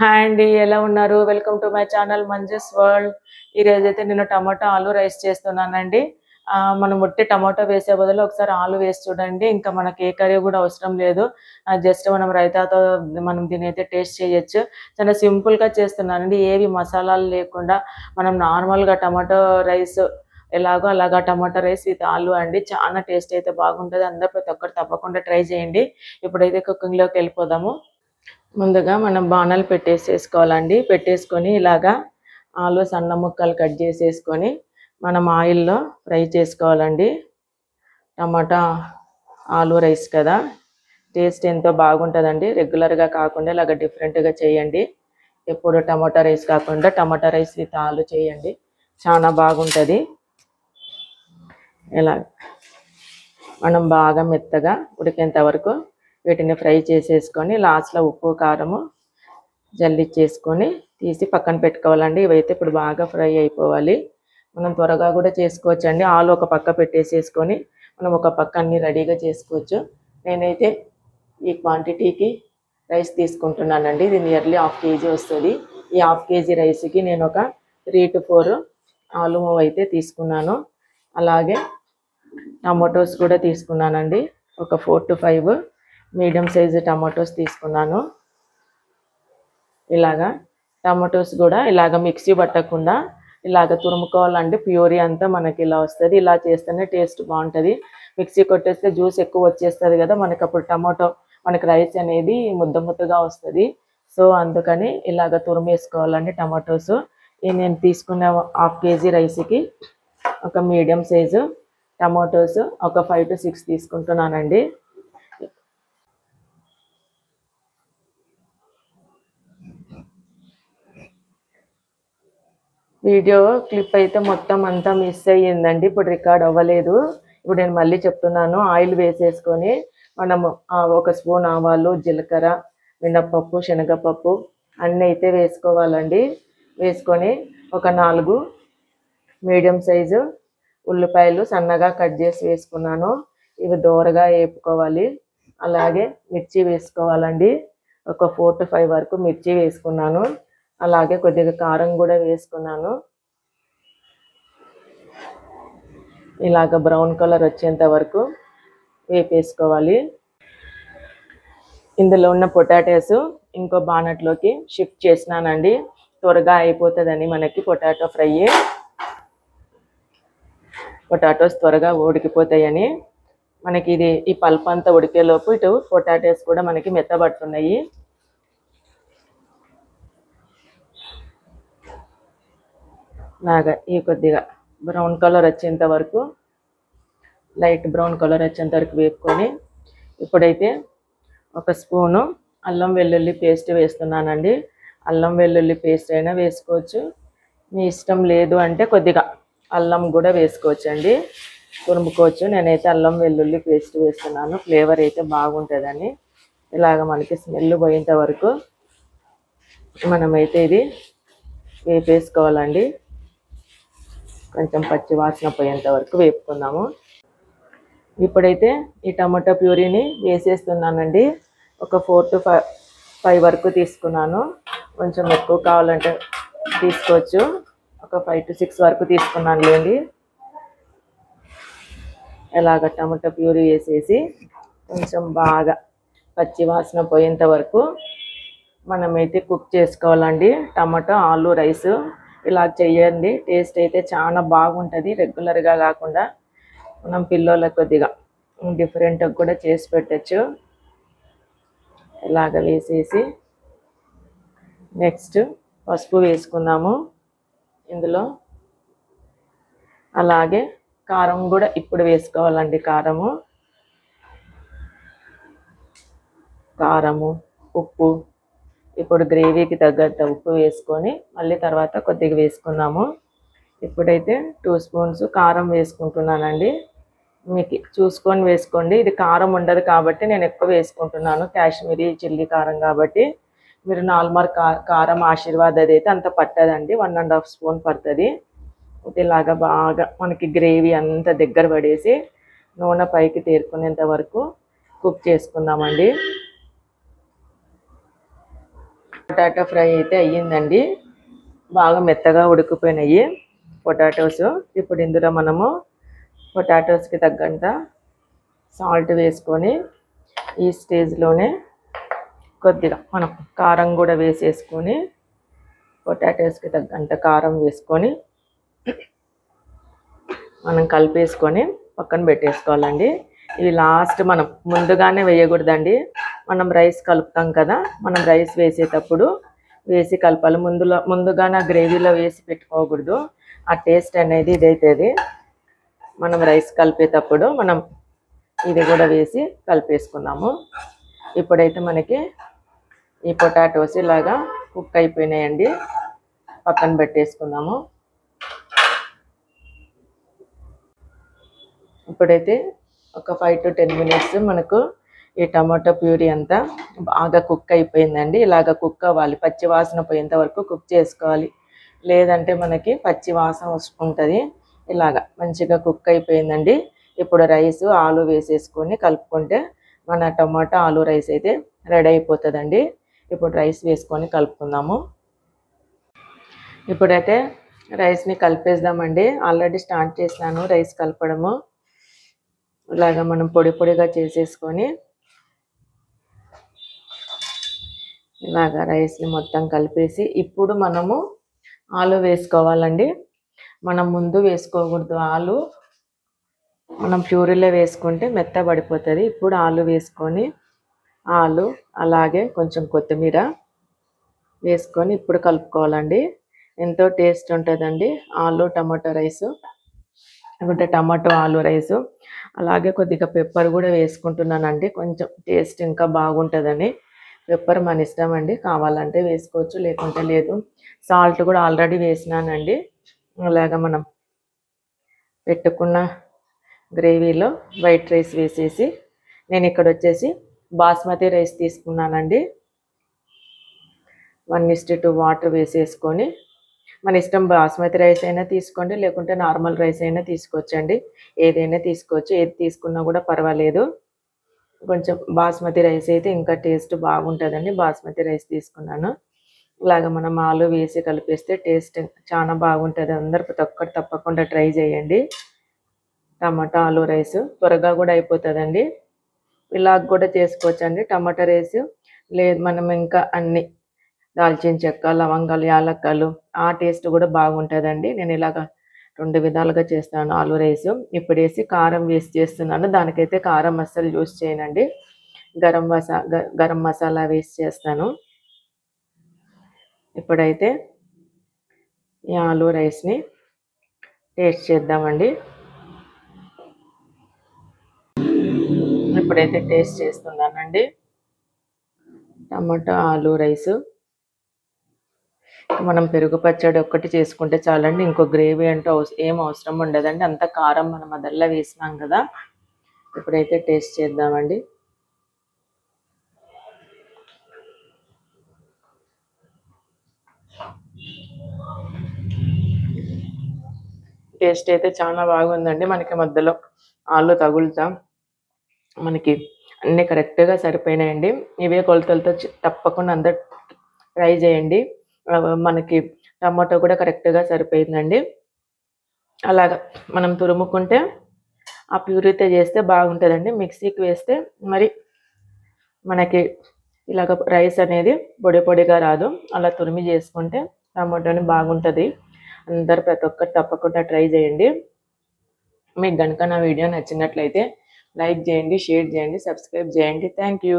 Hi అండి ఎలా ఉన్నారు? Welcome to my channel Manju's world ఈరోజు అయితే నేను టమాటో ఆలు రైస్ చేస్తున్నానండి. మనం ఒట్టి టమాటో వేసే బదులు ఒకసారి ఆలు వేసి చూడండి. ఇంకా మనకి ఏ కర్రీ కూడా అవసరం లేదు. జస్ట్ మనం రైతాతో మనం దీని అయితే టేస్ట్ చేయొచ్చు. చాలా సింపుల్గా చేస్తున్నానండి. ఏవి మసాలాలు లేకుండా మనం నార్మల్గా టమాటో రైస్ ఎలాగో అలాగా టమాటో రైస్ విత్ ఆలు అండి. చాలా టేస్ట్ అయితే బాగుంటుంది. అందరూ ప్రతి ఒక్కరు తప్పకుండా ట్రై చేయండి. ఇప్పుడైతే కుకింగ్లోకి వెళ్ళిపోదాము. ముందుగా మనం బాణాలు పెట్టేసేసుకోవాలండి. పెట్టేసుకొని ఇలాగా ఆలు సన్న ముక్కలు కట్ చేసేసుకొని మనం ఆయిల్లో ఫ్రై చేసుకోవాలండి. టమాటా ఆలు రైస్ కదా. టేస్ట్ ఎంతో బాగుంటుందండి. రెగ్యులర్గా కాకుండా ఇలాగ డిఫరెంట్గా చేయండి. ఎప్పుడు టమాటా రైస్ కాకుండా టమాటా రైస్ విత్ ఆలు చేయండి. చాలా బాగుంటుంది. ఇలా మనం బాగా మెత్తగా ఉడికేంత వరకు వీటిని ఫ్రై చేసేసుకొని లాస్ట్లో ఉప్పు కారము జల్లిచ్చేసుకొని తీసి పక్కన పెట్టుకోవాలండి. ఇవైతే ఇప్పుడు బాగా ఫ్రై అయిపోవాలి. మనం త్వరగా కూడా చేసుకోవచ్చు అండి ఆలు ఒక పక్క పెట్టేసేసుకొని మనం ఒక పక్క అన్ని రెడీగా చేసుకోవచ్చు. నేనైతే ఈ క్వాంటిటీకి రైస్ తీసుకుంటున్నానండి. ఇది నియర్లీ హాఫ్ కేజీ వస్తుంది. ఈ హాఫ్ కేజీ రైస్కి నేను ఒక త్రీ టు ఫోర్ ఆలు మూవ్ అయితే తీసుకున్నాను. అలాగే టమాటోస్ కూడా తీసుకున్నానండి. ఒక four to five medium size tomatoes తీసుకున్నాను. ఇలాగా టమాటోస్ కూడా ఇలాగ మిక్సీ పట్టకుండా ఇలాగ తురుముకోవాలంటే ప్యూరీ అంతా మనకి ఇలా వస్తుంది. ఇలా చేస్తేనే టేస్ట్ బాగుంటుంది. మిక్సీ కొట్టేస్తే జ్యూస్ ఎక్కువ వచ్చేస్తుంది కదా మనకి అప్పుడు టమాటో మనకి రైస్ అనేది ముద్ద ముద్దగా వస్తుంది. సో అందుకని ఇలాగ తురిమేసుకోవాలండి టమాటోస్. నేను తీసుకున్న హాఫ్ కేజీ రైస్కి ఒక మీడియం సైజు టమాటోస్ ఒక ఫైవ్ టు సిక్స్ తీసుకుంటున్నానండి. వీడియో క్లిప్ అయితే మొత్తం అంతా మిస్ అయ్యిందండి. ఇప్పుడు రికార్డ్ అవ్వలేదు. ఇప్పుడు నేను మళ్ళీ చెప్తున్నాను. ఆయిల్ వేసేసుకొని మనము ఒక స్పూన్ ఆవాలు జీలకర్ర మినప్పప్పు శనగపప్పు అన్నీ అయితే వేసుకోవాలండి. వేసుకొని ఒక నాలుగు మీడియం సైజు ఉల్లిపాయలు సన్నగా కట్ చేసి వేసుకున్నాను. ఇవి దోరగా వేపుకోవాలి అలాగే మిర్చి వేసుకోవాలండి. ఒక ఫోర్ టు ఫైవ్ వరకు మిర్చి వేసుకున్నాను. అలాగే కొద్దిగా కారం కూడా వేసుకున్నాను. ఇలాగ బ్రౌన్ కలర్ వచ్చేంత వరకు వేపేసుకోవాలి. ఇందులో ఉన్న పొటాటోస్ ఇంకో బానట్లోకి షిఫ్ట్ చేసినానండి. త్వరగా అయిపోతుందని మనకి పొటాటో ఫ్రై. పొటాటోస్ త్వరగా ఉడికిపోతాయని మనకి ఇది ఈ పల్ప్ అంతా ఉడికేలోపు ఇటు పొటాటోస్ కూడా మనకి మెత్తబడుతున్నాయి. లాగా ఈ కొద్దిగా బ్రౌన్ కలర్ వచ్చేంత వరకు లైట్ బ్రౌన్ కలర్ వచ్చేంత వరకు వేపుకొని ఇప్పుడైతే ఒక స్పూను అల్లం వెల్లుల్లి పేస్ట్ వేస్తున్నానండి. అల్లం వెల్లుల్లి పేస్ట్ అయినా వేసుకోవచ్చు. మీ ఇష్టం లేదు అంటే కొద్దిగా అల్లం కూడా వేసుకోవచ్చు అండి తురుముకోవచ్చు. నేనైతే అల్లం వెల్లుల్లి పేస్ట్ వేస్తున్నాను. ఫ్లేవర్ అయితే బాగుంటుందని ఇలాగ మనకి స్మెల్ పోయేంత వరకు మనమైతే ఇది వేపేసుకోవాలండి. కొంచెం పచ్చి వాసన పోయేంత వరకు వేపుకుందాము. ఇప్పుడైతే ఈ టమాటో ప్యూరీని వేసేస్తున్నానండి. ఒక ఫోర్ టు ఫైవ్ ఫైవ్ వరకు తీసుకున్నాను. కొంచెం ఎక్కువ కావాలంటే తీసుకోవచ్చు. ఒక ఫైవ్ టు సిక్స్ వరకు తీసుకున్నాను లేండి ఎలాగ టమాటో ప్యూరీ వేసేసి కొంచెం బాగా పచ్చి వాసన పోయేంత వరకు మనమైతే కుక్ చేసుకోవాలండి. టమాటో ఆలు రైసు ఇలా చేయండి టేస్ట్ అయితే చాలా బాగుంటుంది. రెగ్యులర్గా కాకుండా మనం పిల్లలకు కొద్దిగా డిఫరెంట్గా కూడా చేసి పెట్టచ్చు. ఇలాగ వేసేసి నెక్స్ట్ పసుపు వేసుకుందాము. ఇందులో అలాగే కారం కూడా ఇప్పుడు వేసుకోవాలండి కారము. కారము ఉప్పు ఇప్పుడు గ్రేవీకి తగ్గట్టు ఉప్పు వేసుకొని మళ్ళీ తర్వాత కొద్దిగా వేసుకున్నాము ఇప్పుడైతే టూ స్పూన్స్ కారం వేసుకుంటున్నానండి. మీకు చూసుకొని వేసుకోండి. ఇది కారం ఉండదు కాబట్టి నేను ఎక్కువ వేసుకుంటున్నాను. కాశ్మీరీ చిల్లీ కారం కాబట్టి. మీరు నార్మల్ కారం ఆశీర్వాద్ అది అయితే అంత పట్టదండి. వన్ అండ్ హాఫ్ స్పూన్ పడుతుంది. ఇలాగా బాగా మనకి గ్రేవీ అంత దగ్గర పడేసి నూనె పైకి తేరుకునేంత వరకు కుక్ చేసుకుందామండి. పొటాటో ఫ్రై అయితే అయ్యిందండి. బాగా మెత్తగా ఉడికిపోయినాయి పొటాటోస్. ఇప్పుడు ఇందులో మనము పొటాటోస్కి తగ్గంత సాల్ట్ వేసుకొని ఈ స్టేజ్లోనే కొద్దిగా మనం కారం కూడా వేసేసుకొని పొటాటోస్కి తగ్గంత కారం వేసుకొని మనం కలిపేసుకొని పక్కన పెట్టేసుకోవాలండి. ఇవి లాస్ట్ మనం ముందుగానే వేయకూడదండి. మనం రైస్ కలుపుతాం కదా మనం రైస్ వేసేటప్పుడు వేసి కలపాలి. ముందులో ముందుగానే గ్రేవీలో వేసి పెట్టుకోకూడదు. ఆ టేస్ట్ అనేది ఇదైతుంది. మనం రైస్ కలిపేటప్పుడు మనం ఇది కూడా వేసి కలిపేసుకున్నాము ఇప్పుడైతే మనకి ఈ పొటాటోస్ ఇలాగా కుక్ అయిపోయినాయండి. పక్కన పెట్టేసుకుందాము. ఇప్పుడైతే ఒక ఫైవ్ టు టెన్ మినిట్స్ మనకు ఈ టమాటో ప్యూరీ అంతా బాగా కుక్ అయిపోయిందండి. ఇలాగ కుక్ అవ్వాలి. పచ్చి వాసన పోయేంత వరకు కుక్ చేసుకోవాలి. లేదంటే మనకి పచ్చి వాసన వస్తుంటుంది. ఇలాగ మంచిగా కుక్ అయిపోయిందండి. ఇప్పుడు రైస్ ఆలు వేసేసుకొని కలుపుకుంటే మన టమాటా ఆలు రైస్ అయితే రెడీ అయిపోతుందండి. ఇప్పుడు రైస్ వేసుకొని కలుపుకుందాము. ఇప్పుడైతే రైస్ని కలిపేద్దామండి. ఆల్రెడీ స్టార్ట్ చేసినాను రైస్ కలపడము. ఇలాగ మనం పొడి పొడిగా చేసేసుకొని ఇలాగ రైస్ని మొత్తం కలిపేసి ఇప్పుడు మనము ఆలు వేసుకోవాలండి. మనం ముందు వేసుకోకూడదు ఆలు. మనం ప్యూరీలో వేసుకుంటే మెత్త పడిపోతుంది. ఇప్పుడు ఆలు వేసుకొని ఆలు అలాగే కొంచెం కొత్తిమీర వేసుకొని ఇప్పుడు కలుపుకోవాలండి. ఎంతో టేస్ట్ ఉంటుందండి. ఆలు టమాటో రైసు లేకుంటే టమాటో ఆలు రైసు. అలాగే కొద్దిగా పెప్పర్ కూడా వేసుకుంటున్నానండి. కొంచెం టేస్ట్ ఇంకా బాగుంటుందని. పెప్పర్ మన ఇష్టం అండి. కావాలంటే వేసుకోవచ్చు లేకుంటే లేదు. సాల్ట్ కూడా ఆల్రెడీ వేసినానండి. అలాగ మనం పెట్టుకున్న గ్రేవీలో వైట్ రైస్ వేసేసి నేను ఇక్కడ వచ్చేసి బాస్మతి రైస్ తీసుకున్నానండి. One is to two water వేసేసుకొని మన ఇష్టం బాస్మతి రైస్ అయినా తీసుకోండి లేకుంటే నార్మల్ రైస్ అయినా తీసుకోవచ్చండి. ఏదైనా తీసుకోవచ్చు ఏది తీసుకున్నా కూడా పర్వాలేదు. కొంచెం బాస్మతి రైస్ అయితే ఇంకా టేస్ట్ బాగుంటుందండి. బాస్మతి రైస్ తీసుకున్నాను. ఇలాగ మనం ఆలు వేసి కలిపేస్తే టేస్ట్ చాలా బాగుంటుంది. అందరు ప్రతి ఒక్కటి తప్పకుండా ట్రై చేయండి. టమాటా ఆలు రైస్ త్వరగా కూడా అయిపోతుందండి. ఇలాగ కూడా చేసుకోవచ్చండి. టమాటా రైస్ లేదు మనం ఇంకా అన్ని దాల్చిన చెక్క లవంగాలు యాలక్కలు ఆ టేస్ట్ కూడా బాగుంటుందండి. నేను ఇలాగ రెండు విధాలుగా చేస్తాను. ఆలు రైస్ ఇప్పుడు వేసి కారం వేసి చేస్తున్నాను. దానికైతే కారం అస్సలు యూస్ చేయనండి. గరం మసా గరం మసాలా వేసి చేస్తాను. ఇప్పుడైతే ఈ ఆలు రైస్ని టేస్ట్ చేద్దామండి. ఇప్పుడైతే టేస్ట్ చేస్తున్నానండి. టమాటా ఆలు రైస్ మనం పెరుగు పచ్చడి ఒక్కటి చేసుకుంటే చాలండి. ఇంకో గ్రేవీ అంటూ ఏం అవసరం ఉండదండి. అంత కారం మనం అదల్లా వేసినాం కదా. ఇప్పుడైతే టేస్ట్ చేద్దామండి. టేస్ట్ అయితే చాలా బాగుందండి. మనకి మధ్యలో ఆలు తగులుతా. మనకి అన్నీ కరెక్ట్గా సరిపోయినాయండి. ఇవే కొలతలతో తప్పకుండా అందరు ట్రై చేయండి. మనకి టమాటో కూడా కరెక్ట్గా సరిపోయిందండి. అలాగా మనం తురుముకుంటే ఆ ప్యూరితే చేస్తే బాగుంటుందండి. మిక్సీకి వేస్తే మరి మనకి ఇలాగ రైస్ అనేది పొడి పొడిగా రాదు. అలా తురిమి చేసుకుంటే టమాటోని బాగుంటుంది. అందరు ప్రతి ఒక్కరు తప్పకుండా ట్రై చేయండి. మీకు కనుక నా వీడియో నచ్చినట్లయితే లైక్ చేయండి షేర్ చేయండి సబ్స్క్రైబ్ చేయండి. Thank you.